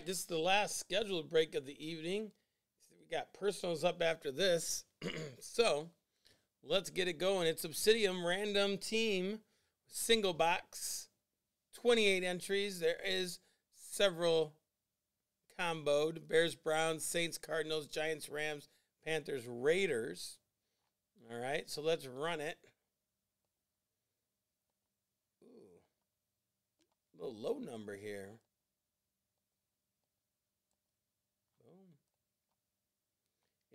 This is the last scheduled break of the evening. We got personals up after this. so let's get it going. It's Obsidian Random Team single box, 28 entries. There is several comboed Bears, Browns, Saints, Cardinals, Giants, Rams, Panthers, Raiders. All right, so let's run it. Ooh, a little low number here.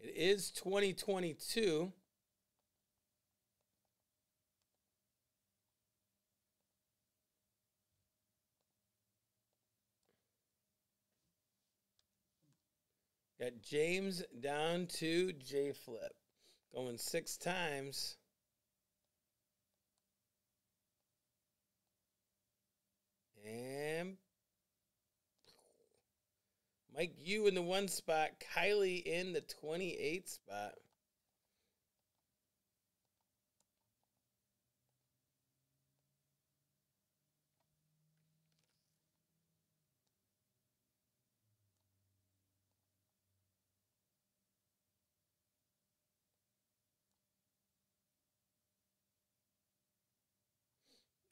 It is 2022. Got James down to J Flip. Going six times. And Mike, you in the one spot. Kylie in the 28 spot.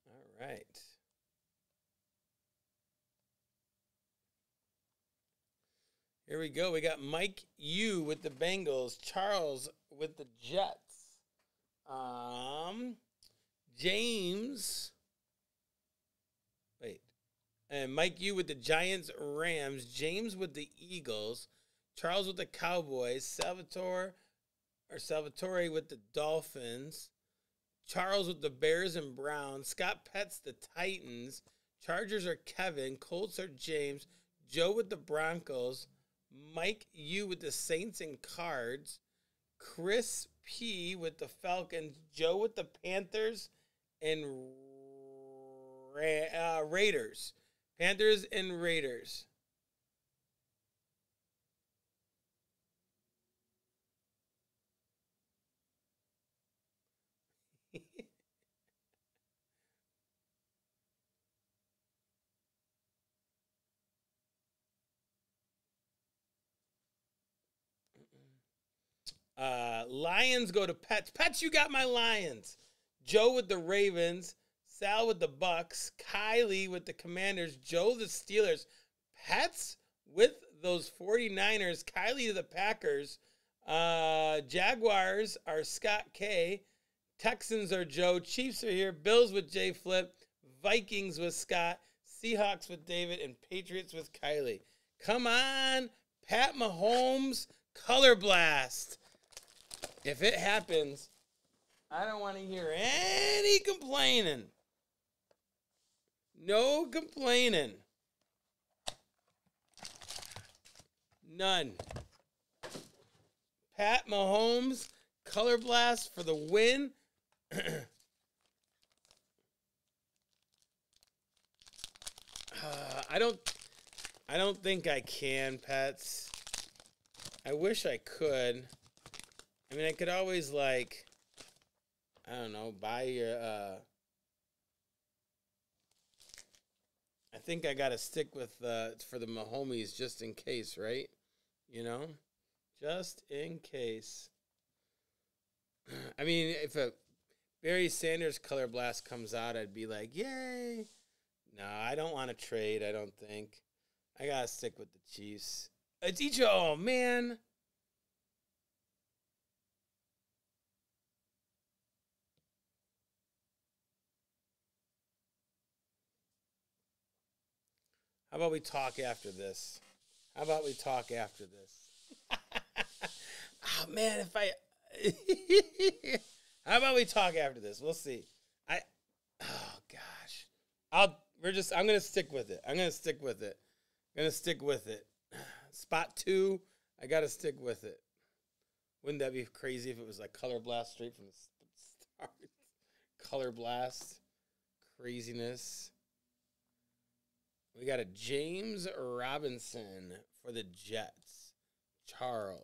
All right. Here we go. We got Mike U with the Bengals, Charles with the Jets, um, James. Wait, and Mike U with the Giants, Rams, James with the Eagles, Charles with the Cowboys, Salvatore or Salvatore with the Dolphins, Charles with the Bears and Browns, Scott Pets the Titans, Chargers are Kevin, Colts are James, Joe with the Broncos, Mike U with the Saints and Cards, Chris P with the Falcons, Joe with the Panthers and Ra- uh, Raiders. Panthers and Raiders. Uh, Lions go to Pets. Pets, you got my Lions. Joe with the Ravens. Sal with the Bucks. Kylie with the Commanders. Joe the Steelers. Pets with those 49ers. Kylie to the Packers. Uh, Jaguars are Scott K. Texans are Joe. Chiefs are here. Bills with J Flip. Vikings with Scott. Seahawks with David. And Patriots with Kylie. Come on, Pat Mahomes, Color Blast. If it happens, I don't want to hear any complaining. No complaining. None. Pat Mahomes, Color Blast for the win. Uh, I don't I don't think I can, pets. I wish I could. I mean, I could always like, I don't know, buy your. uh I think I got to stick with uh for the Mahomies just in case, right? You know, just in case. I mean, if a Barry Sanders color blast comes out, I'd be like, yay. No, I don't want to trade. I don't think. I gotta stick with the Chiefs. It's each. Oh man. How about we talk after this? How about we talk after this? oh man, if I How about we talk after this? We'll see. I Oh gosh. I'll we're just I'm going to stick with it. I'm going to stick with it. I'm going to stick with it. Spot 2, I got to stick with it. Wouldn't that be crazy if it was like color blast straight from the start? color blast craziness. We got a James Robinson for the Jets. Charles.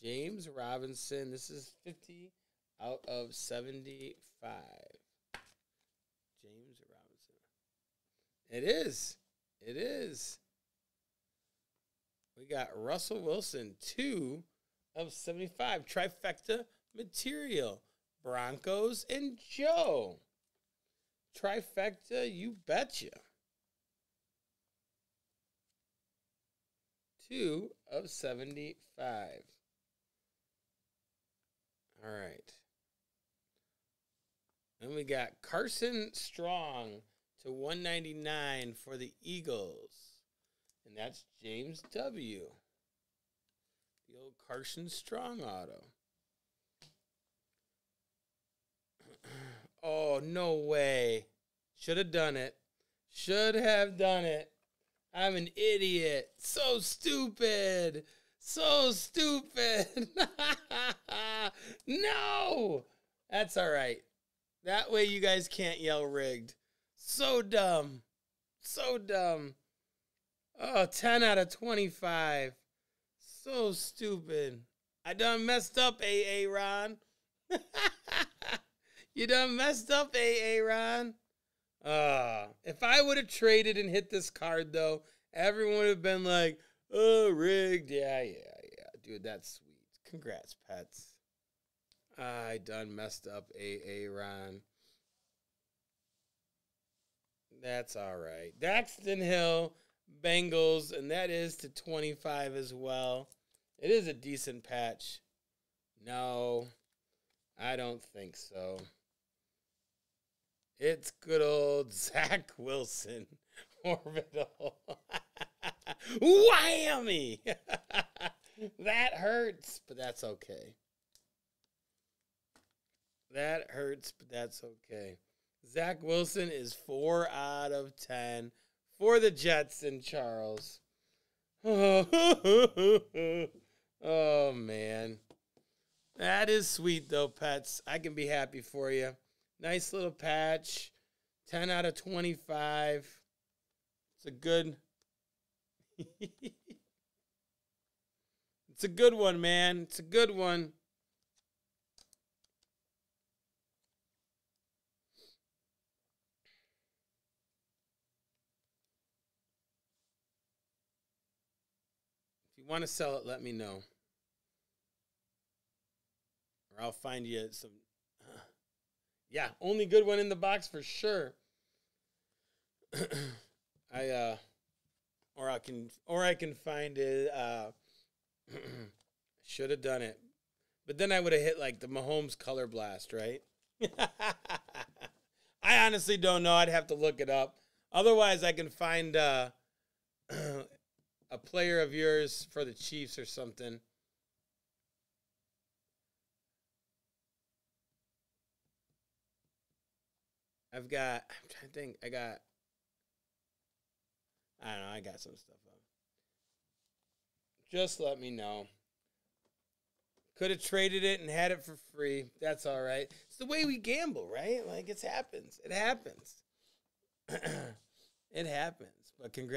James Robinson. This is 50 out of 75. James Robinson. It is. It is. We got Russell Wilson, two of 75. Trifecta material. Broncos and Joe. Trifecta, you betcha. Two of 75. All right. Then we got Carson Strong to 199 for the Eagles. And that's James W. The old Carson Strong auto. oh, no way. Should have done it. Should have done it. I'm an idiot. So stupid. So stupid. no. That's all right. That way you guys can't yell rigged. So dumb. So dumb. Oh, 10 out of 25. So stupid. I done messed up, AA Ron. you done messed up, AA Ron. Uh, if I would have traded and hit this card, though, everyone would have been like, oh, rigged. Yeah, yeah, yeah. Dude, that's sweet. Congrats, pets. I done messed up, AA Ron. That's all right. Daxton Hill, Bengals, and that is to 25 as well. It is a decent patch. No, I don't think so. It's good old Zach Wilson orbital. Whammy! that hurts, but that's okay. That hurts, but that's okay. Zach Wilson is four out of ten for the Jets and Charles. oh man. That is sweet though, pets. I can be happy for you. Nice little patch. 10 out of 25. It's a good It's a good one, man. It's a good one. If you want to sell it, let me know. Or I'll find you some. Yeah, only good one in the box for sure. I uh or I can or I can find it uh should have done it. But then I would have hit like the Mahomes color blast, right? I honestly don't know. I'd have to look it up. Otherwise I can find uh a player of yours for the Chiefs or something. I've got, I'm trying to think, I got, I don't know, I got some stuff up. Just let me know. Could have traded it and had it for free. That's all right. It's the way we gamble, right? Like it happens. It happens. it happens. But congrats.